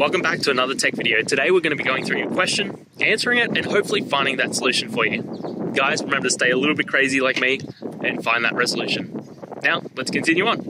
Welcome back to another tech video. Today we're going to be going through your question, answering it, and hopefully finding that solution for you. Guys, remember to stay a little bit crazy like me and find that resolution. Now, let's continue on.